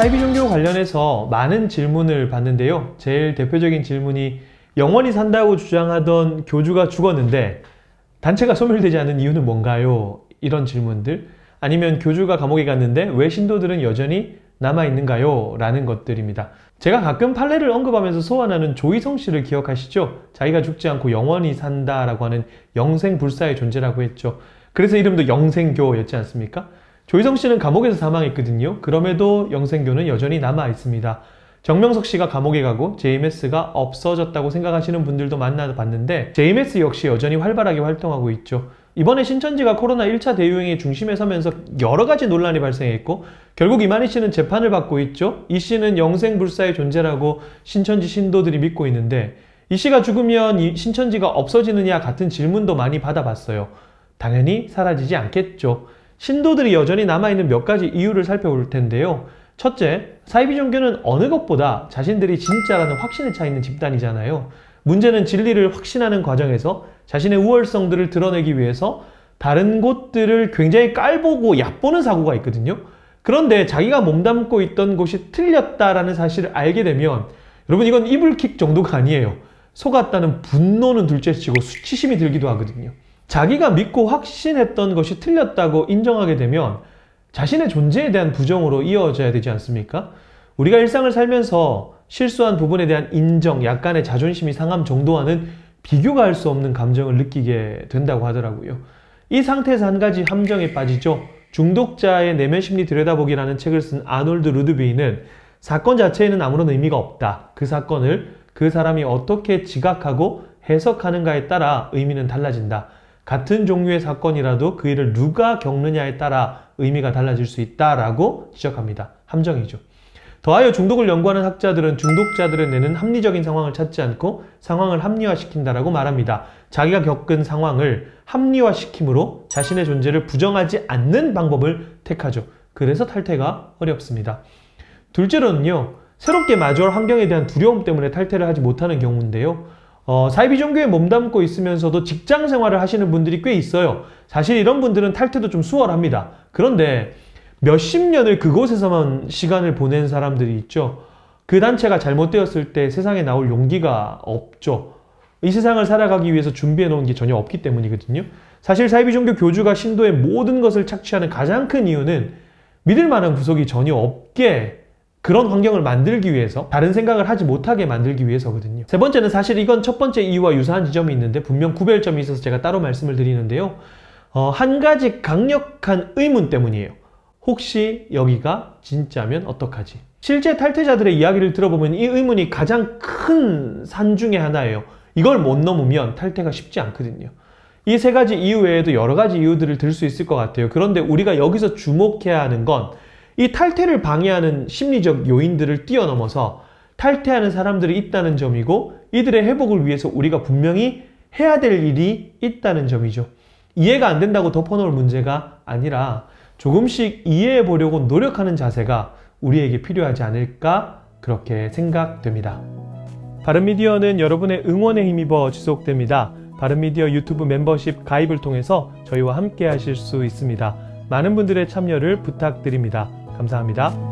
사이비 종교 관련해서 많은 질문을 받는데요. 제일 대표적인 질문이 영원히 산다고 주장하던 교주가 죽었는데 단체가 소멸되지 않은 이유는 뭔가요? 이런 질문들. 아니면 교주가 감옥에 갔는데 왜 신도들은 여전히 남아있는가요? 라는 것들입니다. 제가 가끔 판례를 언급하면서 소환하는 조희성 씨를 기억하시죠? 자기가 죽지 않고 영원히 산다라고 하는 영생불사의 존재라고 했죠. 그래서 이름도 영생교였지 않습니까? 조희성 씨는 감옥에서 사망했거든요. 그럼에도 영생교는 여전히 남아 있습니다. 정명석 씨가 감옥에 가고 JMS가 없어졌다고 생각하시는 분들도 만나봤는데 JMS 역시 여전히 활발하게 활동하고 있죠. 이번에 신천지가 코로나 1차 대유행의 중심에 서면서 여러 가지 논란이 발생했고 결국 이만희 씨는 재판을 받고 있죠. 이 씨는 영생불사의 존재라고 신천지 신도들이 믿고 있는데 이 씨가 죽으면 이 신천지가 없어지느냐 같은 질문도 많이 받아봤어요. 당연히 사라지지 않겠죠. 신도들이 여전히 남아있는 몇 가지 이유를 살펴볼 텐데요. 첫째, 사이비 종교는 어느 것보다 자신들이 진짜라는 확신에 차 있는 집단이잖아요. 문제는 진리를 확신하는 과정에서 자신의 우월성들을 드러내기 위해서 다른 곳들을 굉장히 깔보고 얕보는 사고가 있거든요. 그런데 자기가 몸담고 있던 곳이 틀렸다라는 사실을 알게 되면 여러분 이건 이불킥 정도가 아니에요. 속았다는 분노는 둘째치고 수치심이 들기도 하거든요. 자기가 믿고 확신했던 것이 틀렸다고 인정하게 되면 자신의 존재에 대한 부정으로 이어져야 되지 않습니까? 우리가 일상을 살면서 실수한 부분에 대한 인정, 약간의 자존심이 상함 정도와는 비교가 할 수 없는 감정을 느끼게 된다고 하더라고요. 이 상태에서 한 가지 함정에 빠지죠. 중독자의 내면 심리 들여다보기라는 책을 쓴 아놀드 루드비는 사건 자체에는 아무런 의미가 없다. 그 사건을 그 사람이 어떻게 지각하고 해석하는가에 따라 의미는 달라진다. 같은 종류의 사건이라도 그 일을 누가 겪느냐에 따라 의미가 달라질 수 있다라고 지적합니다. 함정이죠. 더하여 중독을 연구하는 학자들은 중독자들의 내는 합리적인 상황을 찾지 않고 상황을 합리화시킨다라고 말합니다. 자기가 겪은 상황을 합리화시킴으로 자신의 존재를 부정하지 않는 방법을 택하죠. 그래서 탈퇴가 어렵습니다. 둘째로는요. 새롭게 마주할 환경에 대한 두려움 때문에 탈퇴를 하지 못하는 경우인데요. 어, 사이비 종교에 몸담고 있으면서도 직장 생활을 하시는 분들이 꽤 있어요. 사실 이런 분들은 탈퇴도 좀 수월합니다. 그런데 몇십 년을 그곳에서만 시간을 보낸 사람들이 있죠. 그 단체가 잘못되었을 때 세상에 나올 용기가 없죠. 이 세상을 살아가기 위해서 준비해 놓은 게 전혀 없기 때문이거든요. 사실 사이비 종교 교주가 신도의 모든 것을 착취하는 가장 큰 이유는 믿을 만한 구석이 전혀 없게 그런 환경을 만들기 위해서 다른 생각을 하지 못하게 만들기 위해서거든요. 세 번째는 사실 이건 첫 번째 이유와 유사한 지점이 있는데 분명 구별점이 있어서 제가 따로 말씀을 드리는데요. 어, 한 가지 강력한 의문 때문이에요. 혹시 여기가 진짜면 어떡하지? 실제 탈퇴자들의 이야기를 들어보면 이 의문이 가장 큰 산 중의 하나예요. 이걸 못 넘으면 탈퇴가 쉽지 않거든요. 이 세 가지 이유 외에도 여러 가지 이유들을 들 수 있을 것 같아요. 그런데 우리가 여기서 주목해야 하는 건 이 탈퇴를 방해하는 심리적 요인들을 뛰어넘어서 탈퇴하는 사람들이 있다는 점이고 이들의 회복을 위해서 우리가 분명히 해야 될 일이 있다는 점이죠. 이해가 안 된다고 덮어놓을 문제가 아니라 조금씩 이해해 보려고 노력하는 자세가 우리에게 필요하지 않을까 그렇게 생각됩니다. 바른미디어는 여러분의 응원에 힘입어 지속됩니다. 바른미디어 유튜브 멤버십 가입을 통해서 저희와 함께 하실 수 있습니다. 많은 분들의 참여를 부탁드립니다. 감사합니다.